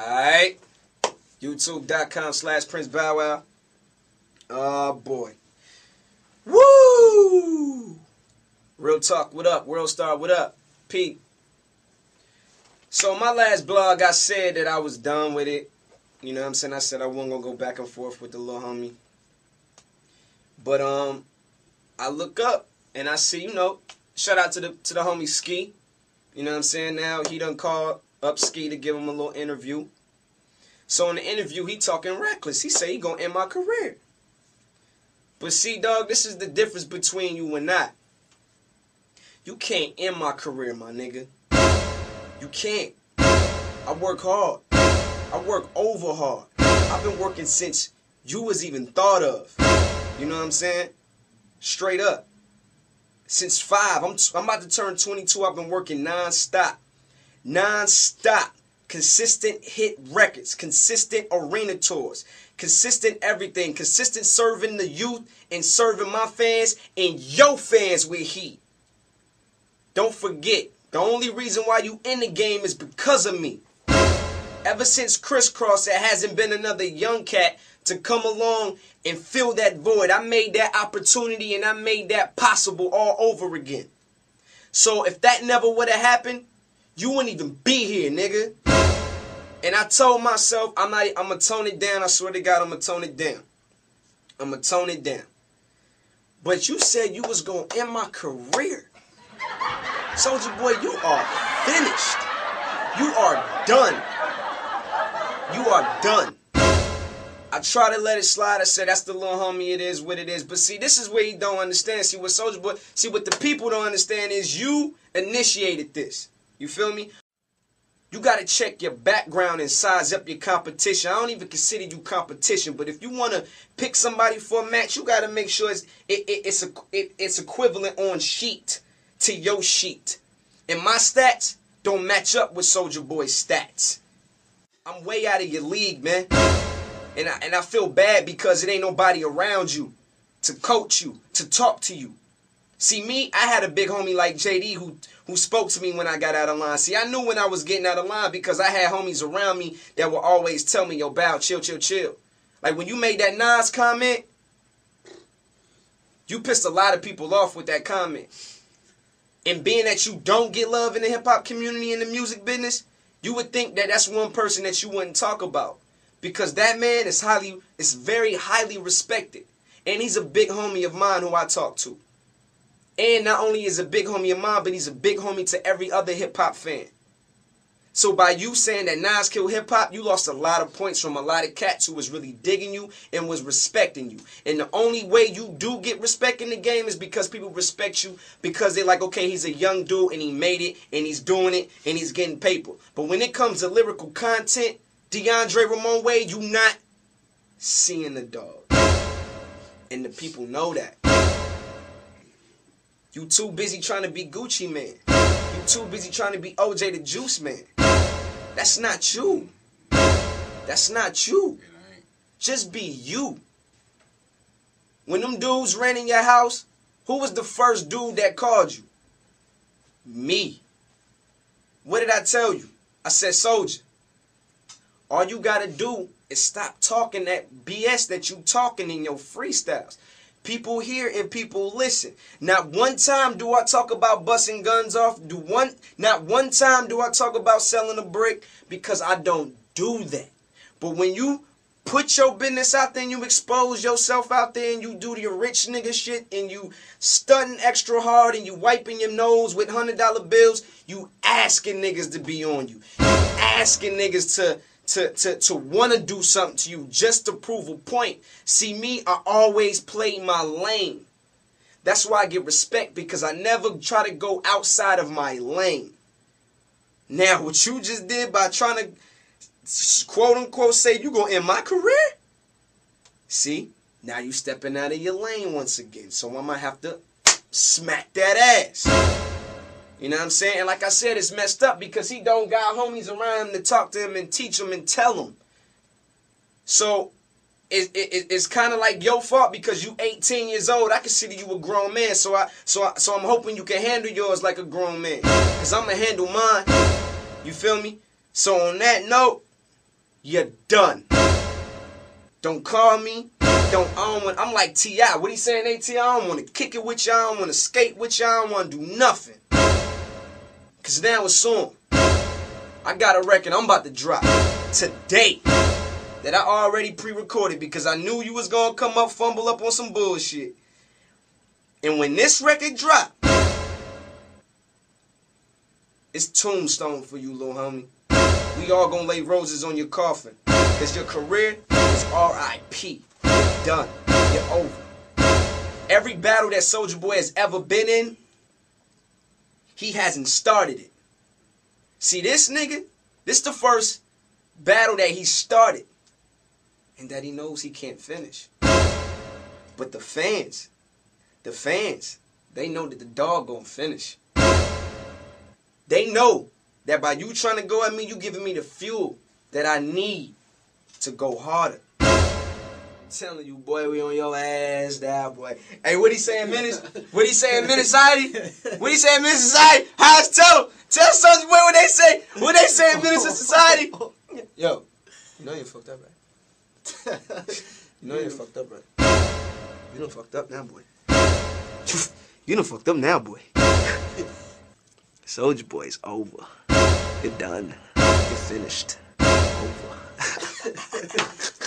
Alright. YouTube.com slash Prince Bow Wow. Oh boy. Woo! Real talk, what up? World Star, what up? Pete. So my last blog, I said that I was done with it. You know what I'm saying? I said I wasn't gonna go back and forth with the little homie. But um, I look up and I see, you know, shout out to the to the homie Ski. You know what I'm saying? Now he done called up Ski to give him a little interview. So in the interview, he talking reckless. He say he gonna end my career. But see, dog, this is the difference between you and I. You can't end my career, my nigga. You can't. I work hard. I work over hard. I've been working since you was even thought of. You know what I'm saying? Straight up. Since five, I'm, I'm about to turn 22. I've been working non-stop. Non-stop. Consistent hit records. Consistent arena tours. Consistent everything. Consistent serving the youth and serving my fans and your fans with heat. Don't forget, the only reason why you in the game is because of me. Ever since Kris Kross, there hasn't been another young cat to come along and fill that void. I made that opportunity and I made that possible all over again. So if that never would have happened, you wouldn't even be here, nigga. And I told myself, I'm not I'm gonna tone it down. I swear to God, I'm gonna tone it down. I'm gonna tone it down. But you said you was gonna end my career. Soulja Boy, you are finished. You are done. You are done. I try to let it slide. I said that's the little homie. It is what it is. But see, this is where he don't understand. See what Soulja Boy. See what the people don't understand is you initiated this. You feel me? You got to check your background and size up your competition. I don't even consider you competition, but if you want to pick somebody for a match, you got to make sure it's it, it, it's a, it, it's equivalent on sheet to your sheet. And my stats don't match up with Soulja Boy's stats. I'm way out of your league, man. And I, and I feel bad because it ain't nobody around you to coach you, to talk to you. See me, I had a big homie like JD who who spoke to me when I got out of line. See, I knew when I was getting out of line because I had homies around me that would always tell me, yo, bow, chill, chill, chill. Like when you made that Nas comment, you pissed a lot of people off with that comment. And being that you don't get love in the hip hop community in the music business, you would think that that's one person that you wouldn't talk about because that man is highly is very highly respected and he's a big homie of mine who I talk to. And not only is a big homie of mine, but he's a big homie to every other hip hop fan. So by you saying that Nas killed hip hop, you lost a lot of points from a lot of cats who was really digging you and was respecting you. And the only way you do get respect in the game is because people respect you because they're like, okay, he's a young dude and he made it and he's doing it and he's getting paper. But when it comes to lyrical content, DeAndre Ramon Wade, you not seeing the dog. And the people know that. You too busy trying to be Gucci Mane. You too busy trying to be OJ the Juice man. That's not you. That's not you. Just be you. When them dudes ran in your house, who was the first dude that called you? Me. What did I tell you? I said, soldier. All you gotta do is stop talking that BS that you talking in your freestyles. People hear and people listen. Not one time do I talk about busting guns off. Do one not one time do I talk about selling a brick because I don't do that. But when you put your business out there and you expose yourself out there and you do your rich nigga shit and you stunting extra hard and you wiping your nose with hundred dollar bills, you asking niggas to be on you. You asking niggas to to, to, to want to do something to you just to prove a point. See, me, I always play my lane. That's why I get respect because I never try to go outside of my lane. Now, what you just did by trying to quote unquote say you gonna end my career? See, now you stepping out of your lane once again. So I might have to smack that ass. You know what I'm saying? And like I said, it's messed up because he don't got homies around him to talk to him and teach him and tell him. So it, it, it's kind of like your fault because you 18 years old. I consider you a grown man, so I so I, so I'm hoping you can handle yours like a grown man. Cause I'ma handle mine. You feel me? So on that note, You're done. Don't call me. Don't I don't want I'm like T.I. What he saying, AT? I don't want to kick it with y'all. I don't want to skate with y'all. I don't want to do nothing. Cause now it's on. I got a record I'm about to drop today that I already pre-recorded because I knew you was gonna come up, fumble up on some bullshit. And when this record drop, it's tombstone for you, little homie. We all gonna lay roses on your coffin. Cause your career is R.I.P. You're done. You're over. Every battle that Soulja Boy has ever been in, he hasn't started it. See this nigga? This the first battle that he started. And that he knows he can't finish. But the fans, the fans, they know that the dog gonna finish. They know that by you trying to go at me, you giving me the fuel that I need to go harder. Telling you, boy, we on your ass now, boy. Hey, what he saying, minutes? What he saying, society? What he saying, minutes society? How's tell tell Soulja Boy what they say. What they say, of society? Yo, you know you fucked up, right? You know you fucked up, right? You done fucked up now, boy. You done fucked up now, boy. Soulja Boy is over. You're done. You're finished. Over.